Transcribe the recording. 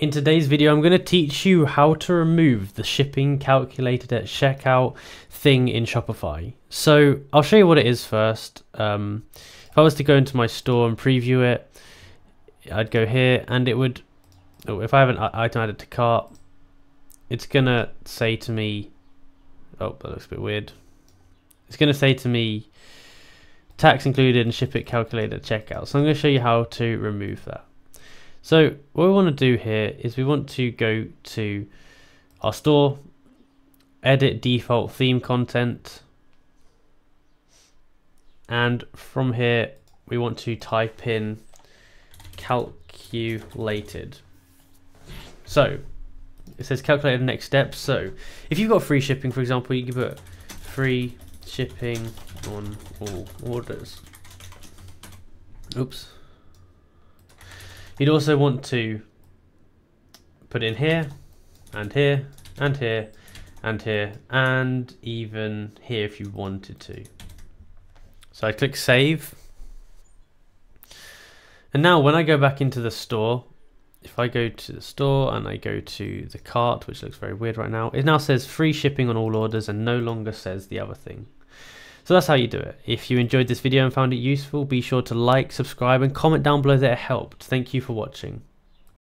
in today's video I'm going to teach you how to remove the shipping calculated at checkout thing in Shopify. So I'll show you what it is first. Um, if I was to go into my store and preview it, I'd go here and it would, oh, if I have an item added to cart, it's going to say to me, oh, that looks a bit weird. It's going to say to me, tax included and ship it calculated at checkout. So I'm going to show you how to remove that. So what we want to do here is we want to go to our store, edit default theme content, and from here we want to type in calculated. So it says calculated next step. So if you've got free shipping, for example, you can put free shipping on all orders. Oops. You'd also want to put in here and here and here and here and even here if you wanted to. So I click save. And now when I go back into the store, if I go to the store and I go to the cart, which looks very weird right now, it now says free shipping on all orders and no longer says the other thing. So that's how you do it. If you enjoyed this video and found it useful, be sure to like, subscribe and comment down below that it helped. Thank you for watching.